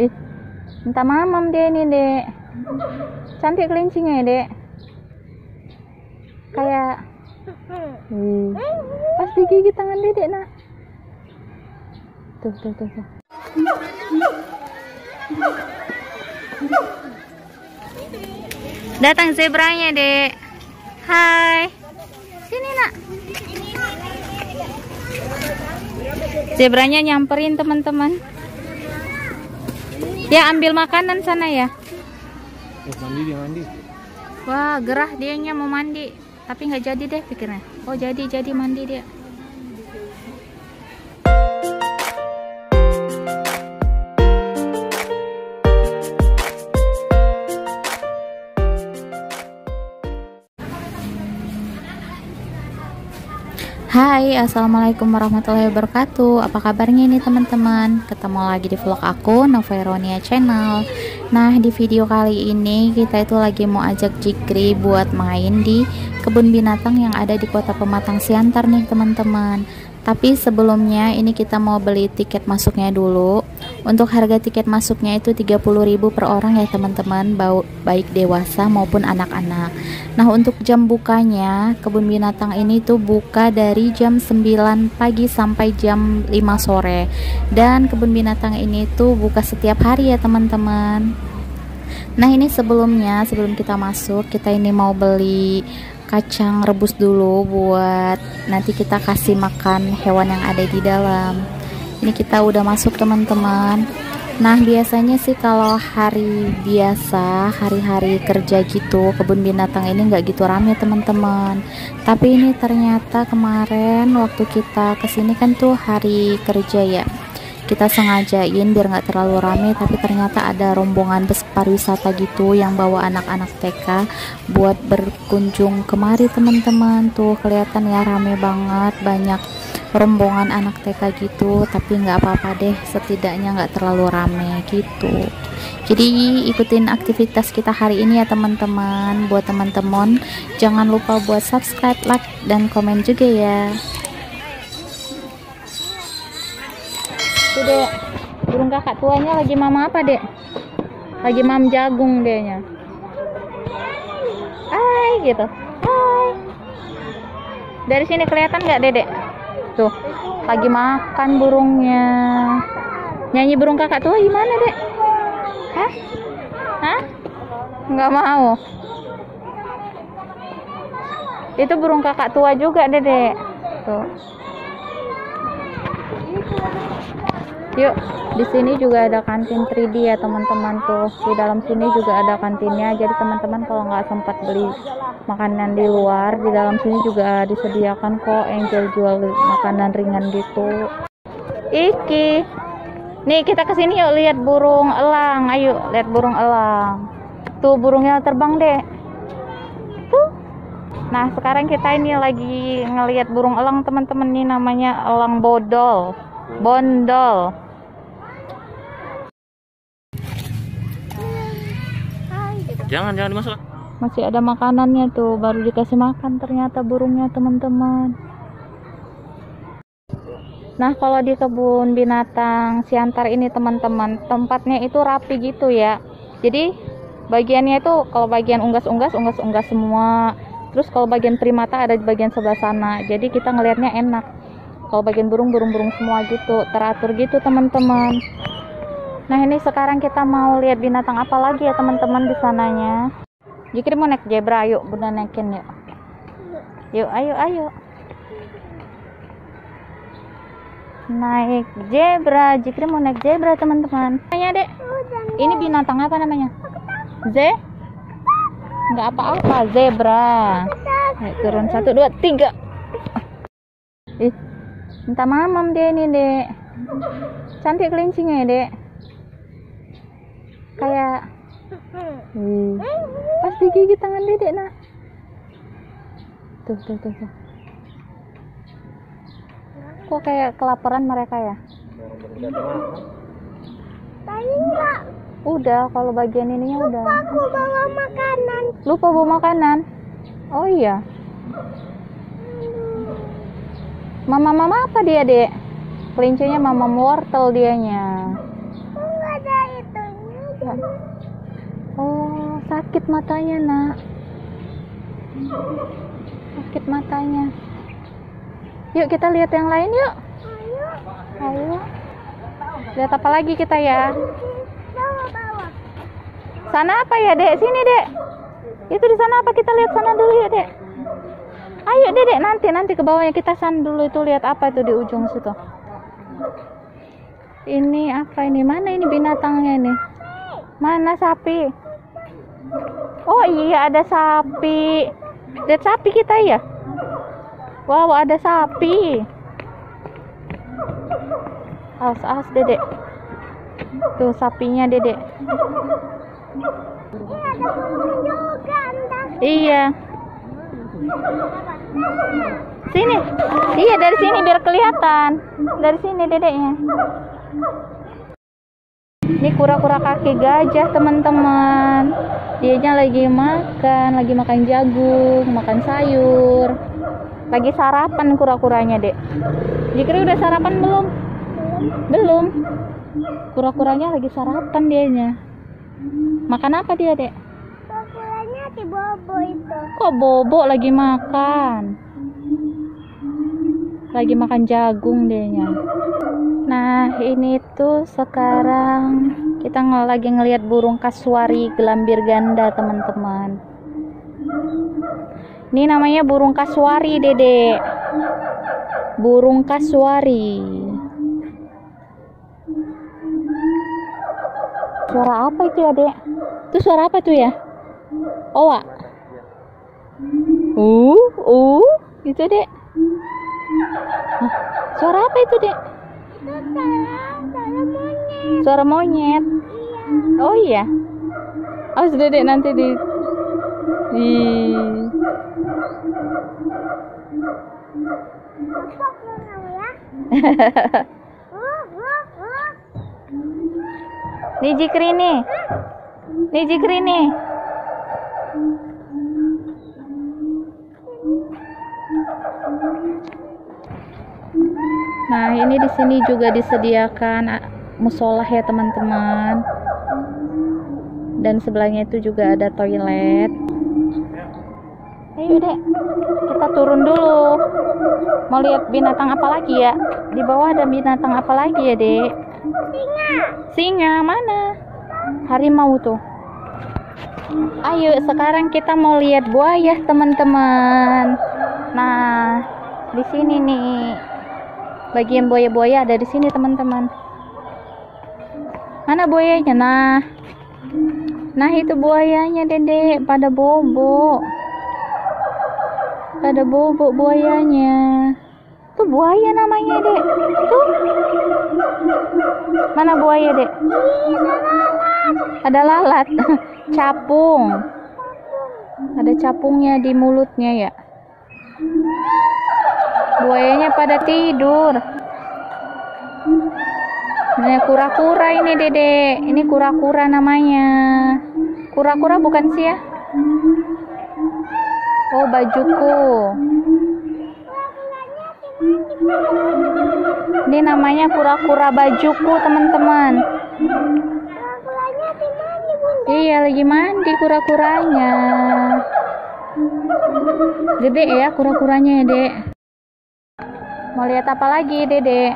Ih, minta mamam dia ini, Dek. Cantik kelincinya ya, Dek. Kayak Ih, pas digigit tangan Dedek, Nak. Tuh, tuh, tuh, tuh. Datang zebranya, Dek. Hai. Sini, Nak. Zebranya nyamperin teman-teman. Ya, ambil makanan sana ya. Oh, mandi dia mandi. Wah, gerah dianya mau mandi. Tapi nggak jadi deh pikirnya. Oh, jadi jadi mandi dia. Hai, assalamualaikum warahmatullahi wabarakatuh. Apa kabarnya nih teman-teman? Ketemu lagi di vlog aku, Noveronia Channel. Nah, di video kali ini kita itu lagi mau ajak Jikri buat main di kebun binatang yang ada di Kota Pematang Siantar nih teman-teman. Tapi sebelumnya ini kita mau beli tiket masuknya dulu. Untuk harga tiket masuknya itu 30.000 per orang ya teman-teman, baik dewasa maupun anak-anak. Nah, untuk jam bukanya kebun binatang ini tuh buka dari jam 9 pagi sampai jam 5 sore. Dan kebun binatang ini tuh buka setiap hari ya teman-teman. Nah, ini sebelumnya sebelum kita masuk, kita ini mau beli kacang rebus dulu buat nanti kita kasih makan hewan yang ada di dalam. Ini kita udah masuk teman-teman. Nah biasanya sih kalau hari biasa hari-hari kerja gitu kebun binatang ini nggak gitu rame teman-teman. Tapi ini ternyata kemarin waktu kita ke sini kan tuh hari kerja ya kita sengajain biar nggak terlalu rame tapi ternyata ada rombongan bus pariwisata gitu yang bawa anak-anak TK buat berkunjung kemari teman-teman. Tuh kelihatan ya rame banget banyak rombongan anak TK gitu tapi nggak apa-apa deh setidaknya nggak terlalu rame gitu. Jadi ikutin aktivitas kita hari ini ya teman-teman. Buat teman-teman jangan lupa buat subscribe like dan komen juga ya dek, burung kakak tuanya lagi mama apa dek? Lagi mam jagung dehnya. Hai gitu. Hai. Dari sini kelihatan nggak dedek? Tuh, lagi makan burungnya. Nyanyi burung kakak tua gimana dek? Hah? Hah? Nggak mau. Itu burung kakak tua juga dedek. Tuh. Yuk, di sini juga ada kantin 3D ya teman-teman tuh. Di dalam sini juga ada kantinnya. Jadi teman-teman kalau nggak sempat beli makanan di luar, di dalam sini juga disediakan kok Angel jual makanan ringan gitu. Iki. Nih kita ke sini yuk lihat burung elang. Ayo lihat burung elang. Tuh burungnya terbang deh. Tuh. Nah sekarang kita ini lagi ngelihat burung elang teman-teman nih namanya elang bodol bondol. Jangan jangan dimasuk. masih ada makanannya tuh baru dikasih makan ternyata burungnya teman-teman. Nah kalau di kebun binatang Siantar ini teman-teman tempatnya itu rapi gitu ya. Jadi bagiannya itu kalau bagian unggas-unggas unggas-unggas semua. Terus kalau bagian primata ada di bagian sebelah sana. Jadi kita ngelihatnya enak kalau bagian burung burung-burung semua gitu teratur gitu teman-teman. Nah ini sekarang kita mau lihat binatang apa lagi ya teman-teman di sananya. Jikri mau naik zebra yuk bunda naikin yuk. Yuk ayo ayo. Naik zebra Jikri mau naik zebra teman-teman. Namanya dek. Ini binatang apa namanya? Z nggak apa-apa zebra. Ayo, turun. Satu dua tiga minta mamam dia ini dek cantik kelincinya ya dek kayak hmm. pas digigit tangan dedek nak tuh tuh tuh, tuh. kok kayak kelaparan mereka ya Tadi enggak. udah kalau bagian ininya udah Aku bawa makanan. lupa bawa makanan oh iya mama mama apa dia dek? Kelincinya mama wortel dianya. Enggak ada itu. enggak oh sakit matanya nak. Sakit matanya. Yuk kita lihat yang lain yuk. Ayo. Lihat apa lagi kita ya? Sana apa ya dek? Sini dek. Itu di sana apa? Kita lihat sana dulu yuk dek ayo dedek nanti nanti ke bawahnya kita sana dulu itu lihat apa itu di ujung situ. Ini apa ini? Mana ini binatangnya ini? Mana sapi? Oh iya ada sapi. Lihat sapi kita ya wow ada sapi. Awas awas dedek. Tuh sapinya dedek. Ini ada juga. Iya. Sini. Iya dari sini biar kelihatan. Dari sini dedeknya. Ini kura-kura kaki gajah teman-teman. Dianya lagi makan, lagi makan jagung, makan sayur. Lagi sarapan kura-kuranya, Dek. Jikri udah sarapan belum? Belum. Kura-kuranya lagi sarapan dianya. Makan apa dia, Dek? Bobo itu. Kok bobo lagi makan? Lagi makan jagung dianya. Nah, ini tuh sekarang kita lagi ngelihat burung kasuari gelambir ganda, teman-teman. Ini namanya burung kasuari, Dede. Burung kasuari. Suara apa itu ya, Dek? Itu suara apa tuh ya? Owa. Uh, uh, itu dek. Hah, Suara apa itu dek? Salah monyet. Suara monyet. Iya. Oh iya. Awas dedek nanti di di Masuk dulu ya. Uh, Nah, ini di sini juga disediakan ah, musola ya, teman-teman. Dan sebelahnya itu juga ada toilet. Ayo, Dek. Kita turun dulu. Mau lihat binatang apa lagi ya? Di bawah ada binatang apa lagi ya, Dek? Singa. Singa mana? Harimau tuh. Ayo, sekarang kita mau lihat buaya, teman-teman. Nah, di sini nih. Bagian buaya-buaya ada di sini, teman-teman. Mana buayanya? Nah. Nah, itu buayanya, Dedek, pada bobo. Pada bobo buayanya. Tuh buaya namanya, Dek. Tuh. Mana buaya, Dek? Ada lalat. Capung. Ada capungnya di mulutnya ya. Buayanya pada tidur. Ini kura-kura ini, Dede. Ini kura-kura namanya. Kura-kura bukan sih ya? Oh, bajuku. Ini namanya kura-kura bajuku, teman-teman. Iya, lagi mandi kura-kuranya. Gede ya kura-kuranya ya, Dek. Mau lihat apa lagi, Dede?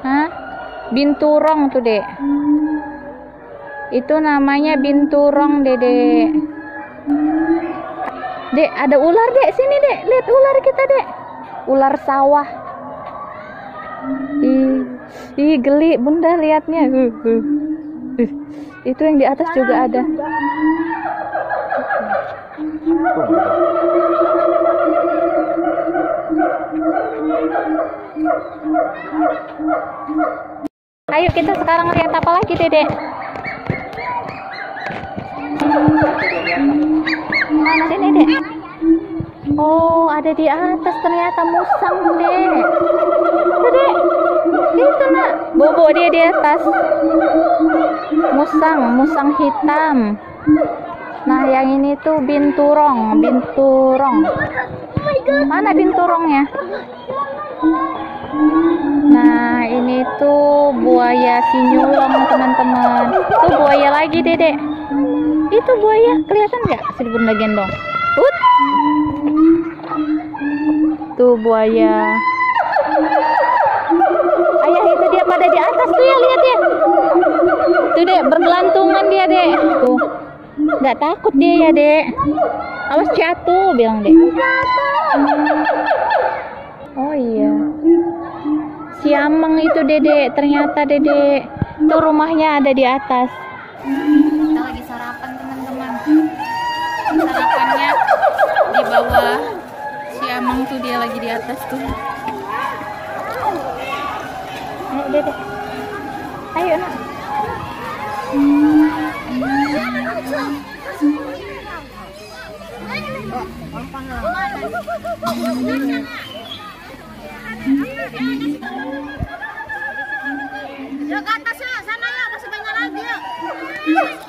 Hah? Binturong tuh, Dek. Itu namanya binturong, Dede. Dek, ada ular, Dek. Sini, Dek. Lihat ular kita, Dek. Ular sawah. Ih, ih geli, Bunda lihatnya. Uh, uh. Itu yang di atas juga ada. Ayo kita sekarang lihat apa lagi, Dedek? Sini, Dek. Oh, ada di atas ternyata musang, Dek. Tuh, Dek. Itu, Nak. Bobo dia di atas. Musang, musang hitam. Nah, yang ini tuh binturong, binturong. Mana binturongnya? Nah, ini tuh buaya sinyulong, teman-teman. Tuh buaya lagi, Dedek. Itu buaya, kelihatan nggak? Sini Bunda gendong. Ut. Tuh buaya. Ayah itu dia pada di atas tuh ya, lihat ya. Tuh, Dek, bergelantungan dia, Dek. Tuh. Nggak takut dia ya, Dek. Awas jatuh, bilang, Dek. Oh iya. Siamang itu Dedek, ternyata Dedek. Tuh rumahnya ada di atas. Kita lagi sarapan teman-teman. Sarapannya di bawah. Siamang tuh dia lagi di atas tuh. Ayo Dedek. Ayo nak. Yuk ke atas yuk, sana yuk, masih banyak lagi yuk.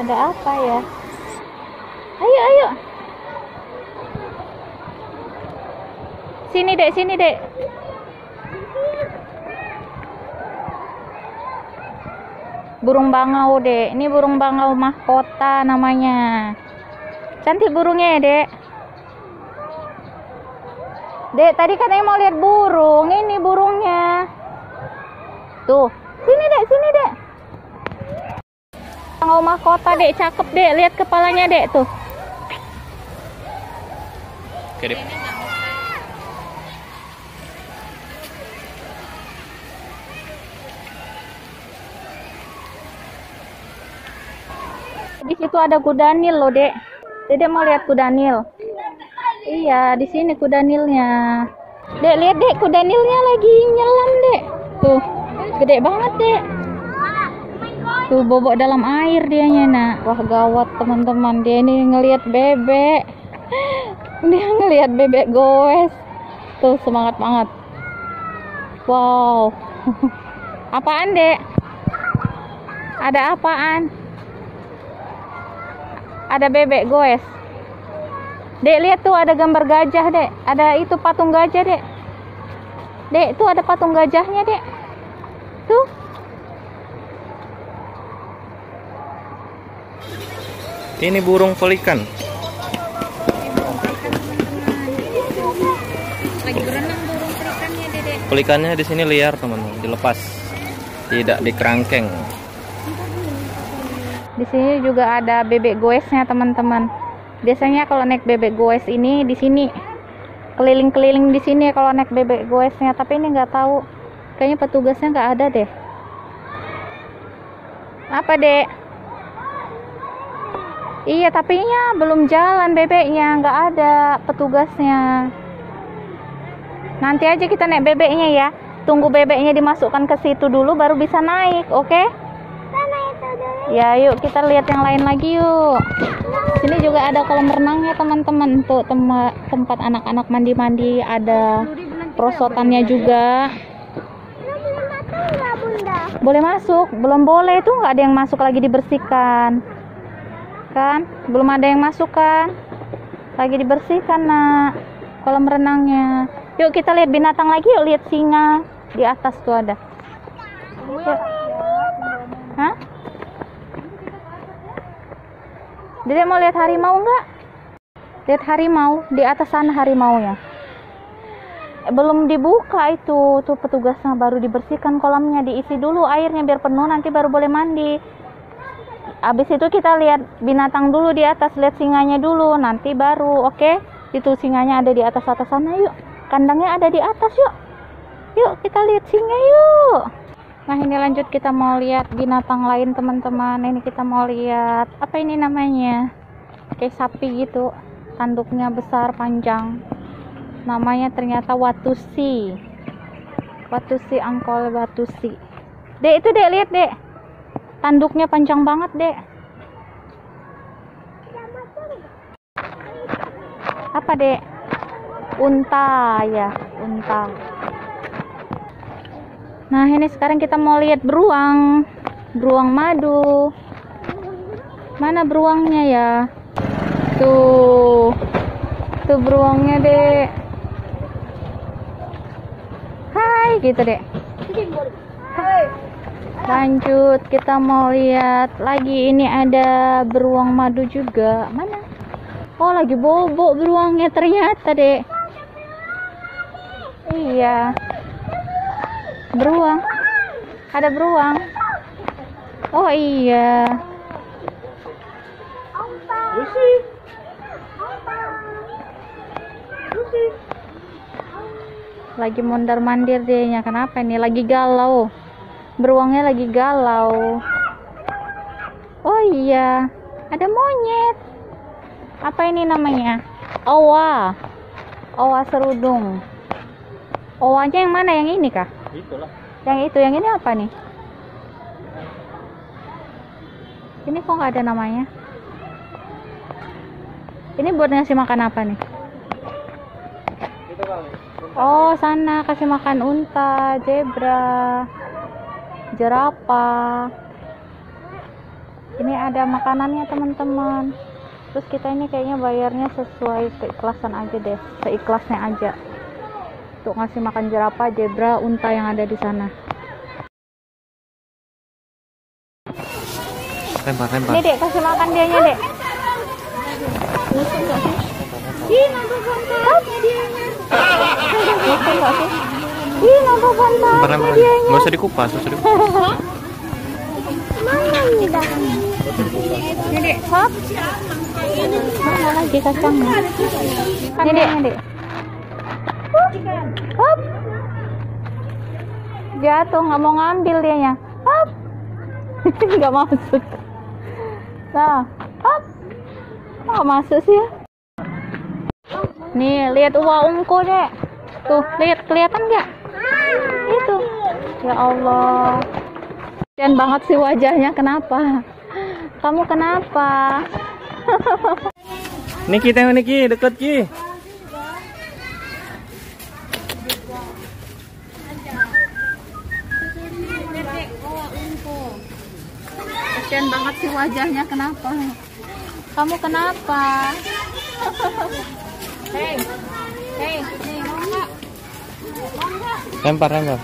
Ada apa ya? Ayo, ayo. Sini, Dek, sini, Dek. Burung bangau, Dek. Ini burung bangau mahkota namanya. Cantik burungnya ya, Dek. Dek, tadi katanya mau lihat burung. Ini burungnya. Tuh. Sini, Dek, sini, Dek. Bangau mahkota, Dek. Cakep, Dek. Lihat kepalanya, Dek, tuh. Oke, Dip. Di situ ada kudanil loh, Dek. Dede mau lihat kudanil. Iya, di sini kudanilnya. Dek, lihat Dek, kudanilnya lagi nyelam, Dek. Tuh, gede banget, Dek. Tuh, bobok dalam air dianya, nak. Wah, gawat, teman-teman. Dia ini ngelihat bebek. Dia ngelihat bebek goes. Tuh, semangat banget. Wow. Apaan, Dek? Ada apaan? Ada bebek goes. Dek, lihat tuh ada gambar gajah, Dek. Ada itu patung gajah, Dek. Dek, tuh ada patung gajahnya, Dek. Tuh. Ini burung pelikan. Lagi berenang burung pelikannya. Pelikannya di sini liar, teman-teman. Dilepas. Tidak dikerangkeng. Di sini juga ada bebek goesnya, teman-teman. Biasanya kalau naik bebek goes ini di sini keliling-keliling di sini kalau naik bebek goesnya, tapi ini nggak tahu. Kayaknya petugasnya nggak ada deh. Apa, Dek? Iya, tapi nya belum jalan bebeknya, nggak ada petugasnya. Nanti aja kita naik bebeknya ya. Tunggu bebeknya dimasukkan ke situ dulu baru bisa naik, oke? Dulu. Ya, yuk kita lihat yang lain lagi yuk. Sini juga ada kolam renangnya teman-teman untuk tema- tempat anak-anak mandi-mandi, ada perosotannya juga. Boleh masuk, belum boleh tuh nggak ada yang masuk lagi dibersihkan. Kan? Belum ada yang masuk kan? Lagi dibersihkan, Nak. Kolam renangnya. Yuk kita lihat binatang lagi, yuk lihat singa. Di atas tuh ada. Yuk. Hah? Dede mau lihat harimau nggak? Lihat harimau di atas sana harimaunya. Eh, belum dibuka itu tuh petugasnya baru dibersihkan kolamnya diisi dulu airnya biar penuh nanti baru boleh mandi. Abis itu kita lihat binatang dulu di atas lihat singanya dulu nanti baru oke itu singanya ada di atas atas sana yuk kandangnya ada di atas yuk yuk kita lihat singa yuk ini lanjut kita mau lihat binatang lain teman-teman. Ini kita mau lihat apa ini namanya? Kayak sapi gitu tanduknya besar panjang. Namanya ternyata watusi. Watusi angkol watusi. Dek itu dek lihat dek. Tanduknya panjang banget dek. Apa dek? Unta ya. Unta. Nah, ini sekarang kita mau lihat beruang. Beruang madu. Mana beruangnya ya? Tuh. Tuh beruangnya, Dek. Hai, gitu, Dek. Lanjut, kita mau lihat lagi. Ini ada beruang madu juga. Mana? Oh, lagi bobo beruangnya ternyata, Dek. Iya. Beruang. Ada beruang. Oh iya. Lagi mondar mandir dia Kenapa ini? Lagi galau. Beruangnya lagi galau. Oh iya. Ada monyet. Apa ini namanya? Owa. Owa serudung. Owanya yang mana? Yang ini kah? Itulah. Yang itu, yang ini apa nih? Ini kok nggak ada namanya? Ini buat ngasih makan apa nih? Itu kali. Oh, sana kasih makan unta, zebra, jerapah. Ini ada makanannya teman-teman. Terus kita ini kayaknya bayarnya sesuai keikhlasan aja deh, seikhlasnya aja. Untuk ngasih makan jerapah, zebra, unta yang ada di sana. Lempar, lempar. Ini dek, kasih makan dianya dek. Ih, dianya. Nggak sih? Ih, dianya. Nggak usah dikupas, nggak usah dikupas. Mana ini dah? Ini dek, hop. Mana lagi kacangnya? Ini dek, ini dek. Hop. Jatuh, nggak mau ngambil dianya. Hop. Nggak masuk. Nah, hop. Nggak masuk sih ya. Nih, lihat uwa ungu dek. Tuh, lihat kelihatan nggak? Itu. Ya Allah. Kasian banget sih wajahnya. Kenapa? Kamu kenapa? Niki, tengok Niki, deket Ki. Banget sih wajahnya. Kenapa? Kamu kenapa? Hei, hei, nih mau nggak? Mau nggak? Lempar, lempar.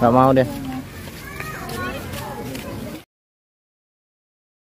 Nggak mau deh.